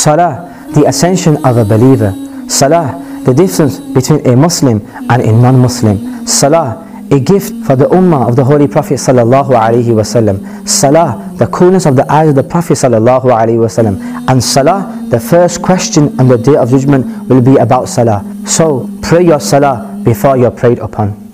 Salah, the ascension of a believer. Salah, the difference between a Muslim and a non-Muslim. Salah, a gift for the ummah of the Holy Prophet sallallahu alaihi wasallam. Salah, the coolness of the eyes of the Prophet sallallahu alaihi wasallam. And Salah, the first question on the Day of Judgment will be about Salah. So, pray your Salah before you're prayed upon.